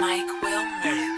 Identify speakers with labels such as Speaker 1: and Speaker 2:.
Speaker 1: Mike Wilmer.